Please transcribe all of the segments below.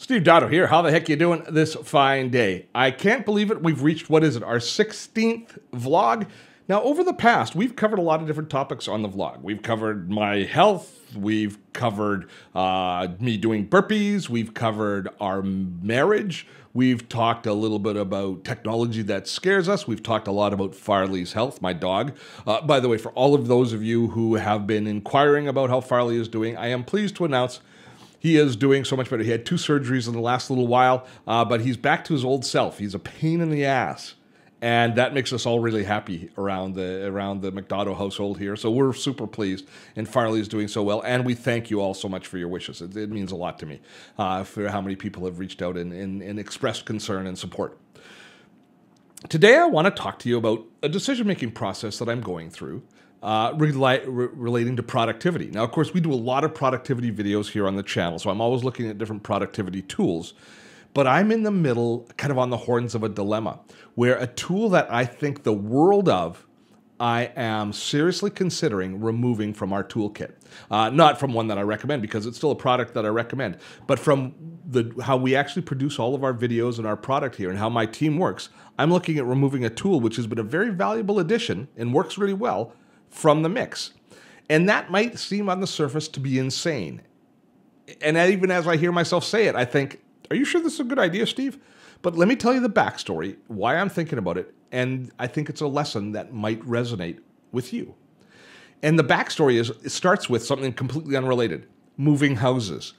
Steve Dotto here. How the heck you doing this fine day? I can't believe it. We've reached what is it? Our 16th vlog. Now, over the past, we've covered a lot of different topics on the vlog. We've covered my health. We've covered uh, me doing burpees. We've covered our marriage. We've talked a little bit about technology that scares us. We've talked a lot about Farley's health, my dog. Uh, by the way, for all of those of you who have been inquiring about how Farley is doing, I am pleased to announce he is doing so much better. He had two surgeries in the last little while, uh, but he's back to his old self. He's a pain in the ass, and that makes us all really happy around the around the McDotto household here. So we're super pleased, and Farley is doing so well. And we thank you all so much for your wishes. It, it means a lot to me uh, for how many people have reached out and, and, and expressed concern and support. Today, I want to talk to you about a decision making process that I'm going through uh, re- relating to productivity. Now, of course, we do a lot of productivity videos here on the channel, so I'm always looking at different productivity tools. But I'm in the middle, kind of on the horns of a dilemma, where a tool that I think the world of, I am seriously considering removing from our toolkit. Uh, not from one that I recommend because it's still a product that I recommend, but from the how we actually produce all of our videos and our product here and how my team works. I'm looking at removing a tool which has been a very valuable addition and works really well from the mix. And that might seem on the surface to be insane. And even as I hear myself say it, I think, are you sure this is a good idea, Steve? But let me tell you the backstory, why I'm thinking about it, and I think it's a lesson that might resonate with you. And the backstory is it starts with something completely unrelated moving houses.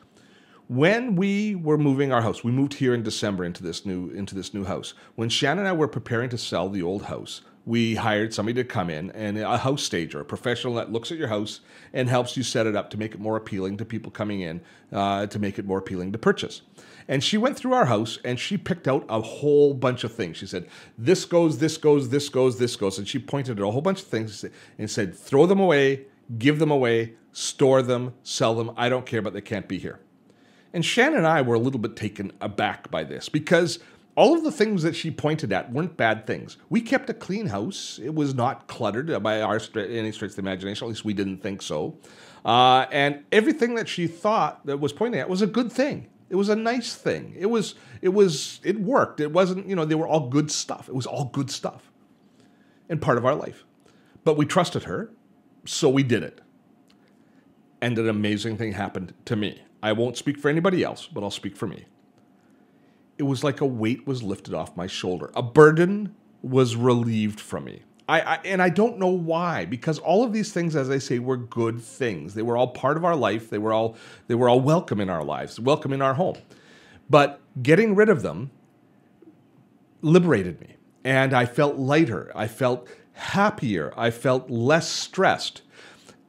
When we were moving our house, we moved here in December into this new into this new house. When Shannon and I were preparing to sell the old house, we hired somebody to come in and a house stager, a professional that looks at your house and helps you set it up to make it more appealing to people coming in, uh, to make it more appealing to purchase. And she went through our house and she picked out a whole bunch of things. She said, This goes, this goes, this goes, this goes. And she pointed at a whole bunch of things and said, Throw them away, give them away, store them, sell them. I don't care, but they can't be here. And Shannon and I were a little bit taken aback by this because all of the things that she pointed at weren't bad things. We kept a clean house. It was not cluttered by our any stretch of the imagination. At least we didn't think so. Uh, and everything that she thought that was pointing at was a good thing. It was a nice thing. It was it was it worked. It wasn't you know they were all good stuff. It was all good stuff, and part of our life. But we trusted her, so we did it. And an amazing thing happened to me. I won't speak for anybody else, but I'll speak for me it was like a weight was lifted off my shoulder. A burden was relieved from me. I, I, and I don't know why because all of these things as I say were good things. They were all part of our life. They were all they were all welcome in our lives, welcome in our home. But getting rid of them liberated me and I felt lighter. I felt happier. I felt less stressed.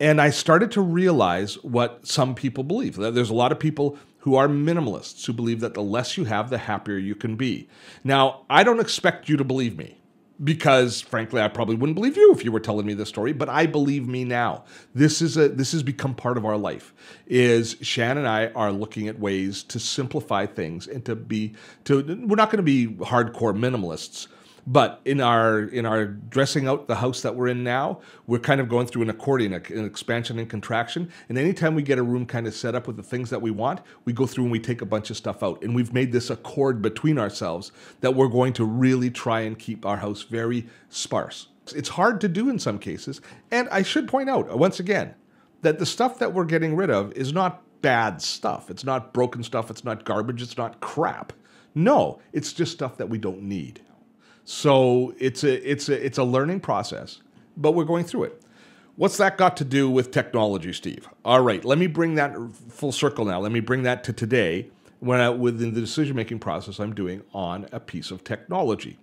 And I started to realize what some people believe. There's a lot of people who are minimalists who believe that the less you have, the happier you can be. Now, I don't expect you to believe me because frankly I probably wouldn't believe you if you were telling me this story, but I believe me now. This is a this has become part of our life. Is Shan and I are looking at ways to simplify things and to be to we're not going to be hardcore minimalists, but in our in our dressing out the house that we're in now, we're kind of going through an accordion, an expansion and contraction. And anytime we get a room kind of set up with the things that we want, we go through and we take a bunch of stuff out. And we've made this accord between ourselves that we're going to really try and keep our house very sparse. It's hard to do in some cases. And I should point out once again that the stuff that we're getting rid of is not bad stuff. It's not broken stuff. It's not garbage. It's not crap. No, it's just stuff that we don't need. So it's a it's a it's a learning process, but we're going through it. What's that got to do with technology, Steve? All right, let me bring that full circle now. Let me bring that to today when I, within the decision making process I'm doing on a piece of technology.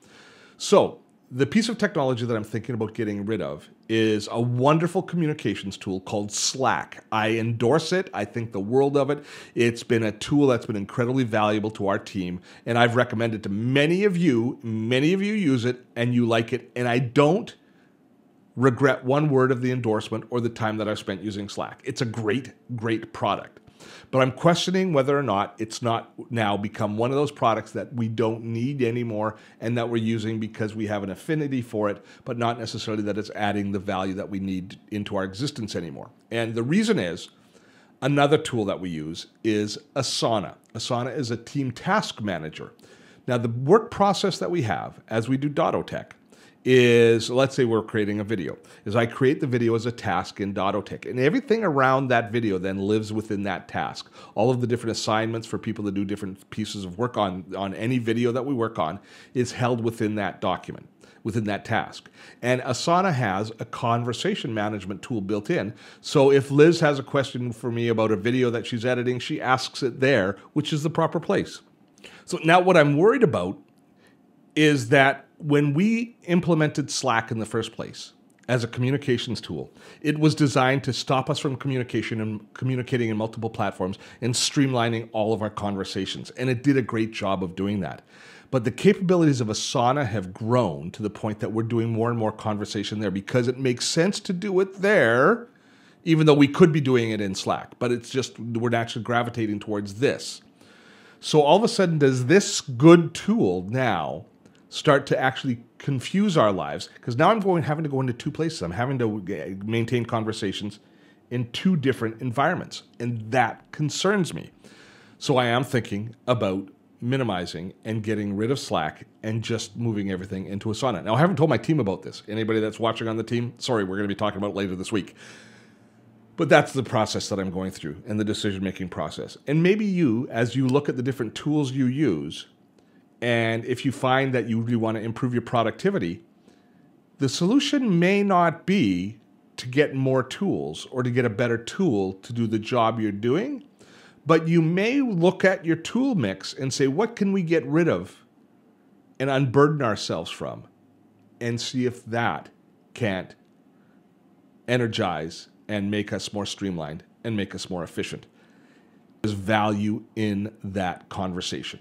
So the piece of technology that I'm thinking about getting rid of is a wonderful communications tool called Slack. I endorse it. I think the world of it. It's been a tool that's been incredibly valuable to our team, and I've recommended to many of you. Many of you use it and you like it, and I don't regret one word of the endorsement or the time that I've spent using Slack. It's a great, great product. But I'm questioning whether or not it's not now become one of those products that we don't need anymore and that we're using because we have an affinity for it, but not necessarily that it's adding the value that we need into our existence anymore. And the reason is, Another tool that we use is Asana. Asana is a team task manager. Now, the work process that we have as we do Dottotech is let's say we're creating a video is i create the video as a task in dottotech. And everything around that video then lives within that task. All of the different assignments for people to do different pieces of work on on any video that we work on is held within that document within that task. And asana has a conversation management tool built in. So if liz has a question for me about a video that she's editing she asks it there which is the proper place. So now what i'm worried about is that when we implemented Slack in the first place as a communications tool, it was designed to stop us from communication and communicating in multiple platforms and streamlining all of our conversations. And it did a great job of doing that. But the capabilities of Asana have grown to the point that we're doing more and more conversation there because it makes sense to do it there, even though we could be doing it in Slack. But it's just, we're naturally gravitating towards this. So all of a sudden, does this good tool now start to actually confuse our lives because now I'm going having to go into two places. I'm having to maintain conversations in two different environments, and that concerns me. So I am thinking about minimizing and getting rid of Slack and just moving everything into Asana. Now I haven't told my team about this. Anybody that's watching on the team, sorry, we're going to be talking about later this week. But that's the process that I'm going through and the decision making process. And maybe you, as you look at the different tools you use, and if you find that you really want to improve your productivity, the solution may not be to get more tools or to get a better tool to do the job you're doing, but you may look at your tool mix and say, what can we get rid of and unburden ourselves from? And see if that can't energize and make us more streamlined and make us more efficient. There's value in that conversation.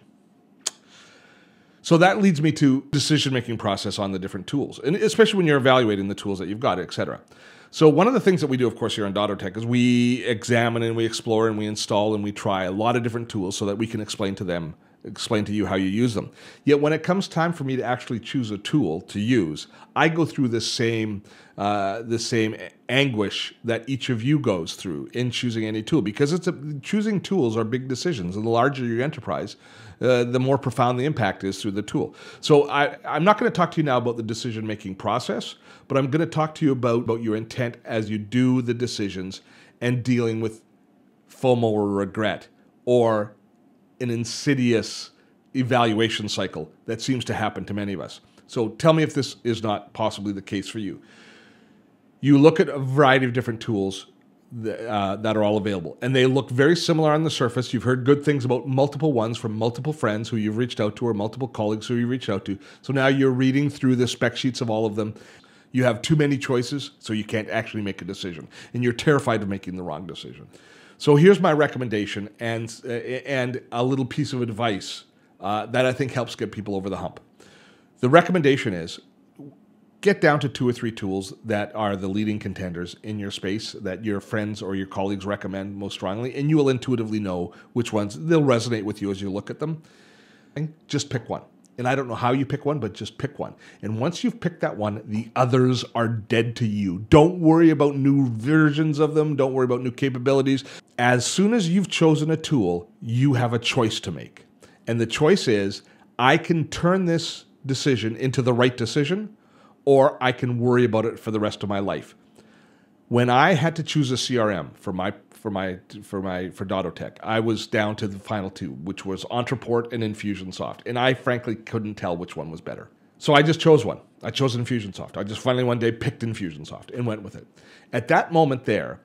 So that leads me to decision making process on the different tools, and especially when you're evaluating the tools that you've got, et cetera. So one of the things that we do, of course, here on Dottotech is we examine and we explore and we install and we try a lot of different tools so that we can explain to them, explain to you how you use them. Yet when it comes time for me to actually choose a tool to use, I go through the same uh, the same anguish that each of you goes through in choosing any tool because it's a, choosing tools are big decisions, and the larger your enterprise, uh, the more profound the impact is through the tool. So I, I'm not going to talk to you now about the decision making process, but I'm going to talk to you about, about your intent as you do the decisions and dealing with FOMO or regret or an insidious evaluation cycle that seems to happen to many of us. So tell me if this is not possibly the case for you. You look at a variety of different tools uh, that are all available. And they look very similar on the surface. You've heard good things about multiple ones from multiple friends who you've reached out to or multiple colleagues who you reached out to. So now you're reading through the spec sheets of all of them. You have too many choices, so you can't actually make a decision. And you're terrified of making the wrong decision. So here's my recommendation and, uh, and a little piece of advice uh, that I think helps get people over the hump. The recommendation is get down to two or three tools that are the leading contenders in your space that your friends or your colleagues recommend most strongly, and you will intuitively know which ones they'll resonate with you as you look at them. And just pick one. And I don't know how you pick one, but just pick one. And once you've picked that one, the others are dead to you. Don't worry about new versions of them. Don't worry about new capabilities. As soon as you've chosen a tool, you have a choice to make. And the choice is I can turn this decision into the right decision or I can worry about it for the rest of my life. When I had to choose a CRM for my for my for my for Dottotech, I was down to the final two, which was Ontraport and Infusionsoft, and I frankly couldn't tell which one was better. So I just chose one. I chose Infusionsoft. I just finally one day picked Infusionsoft and went with it. At that moment there,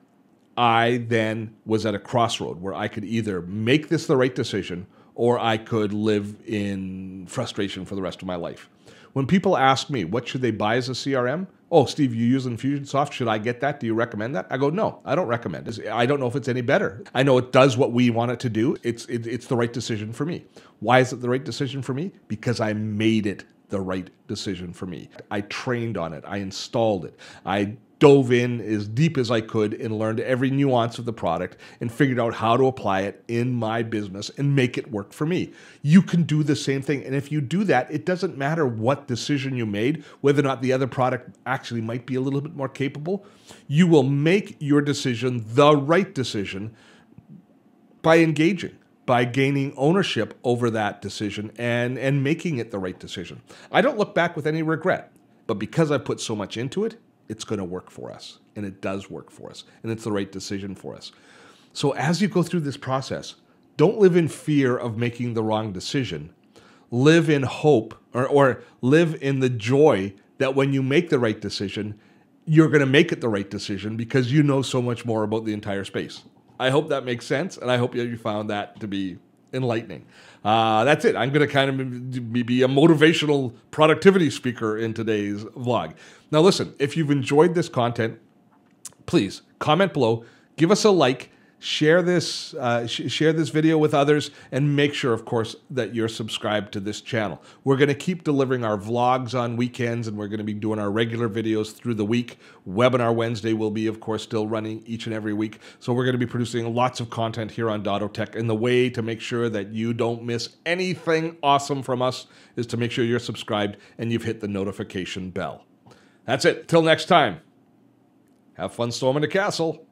I then was at a crossroad where I could either make this the right decision or I could live in frustration for the rest of my life. When people ask me, what should they buy as a CRM? Oh, Steve, you use Infusionsoft. Should I get that? Do you recommend that? I go, no, I don't recommend it. I don't know if it's any better. I know it does what we want it to do. It's, it, it's the right decision for me. Why is it the right decision for me? Because I made it the right decision for me. I trained on it. I installed it. I dove in as deep as I could and learned every nuance of the product and figured out how to apply it in my business and make it work for me. You can do the same thing. And if you do that, it doesn't matter what decision you made, whether or not the other product actually might be a little bit more capable. You will make your decision the right decision by engaging, by gaining ownership over that decision and, and making it the right decision. I don't look back with any regret, but because I put so much into it, it's going to work for us. And it does work for us. And it's the right decision for us. So as you go through this process, don't live in fear of making the wrong decision. Live in hope or, or live in the joy that when you make the right decision, you're going to make it the right decision because you know so much more about the entire space. I hope that makes sense, and I hope you found that to be enlightening. Uh, that's it. I'm going to kind of be a motivational productivity speaker in today's vlog. Now, listen, if you've enjoyed this content, please comment below, give us a like, share this uh, sh- share this video with others and make sure of course that you're subscribed to this channel. We're going to keep delivering our vlogs on weekends and we're going to be doing our regular videos through the week. Webinar wednesday will be of course still running each and every week. So we're going to be producing lots of content here on dotto tech and the way to make sure that you don't miss anything awesome from us is to make sure you're subscribed and you've hit the notification bell. That's it. Till next time. Have fun storming the castle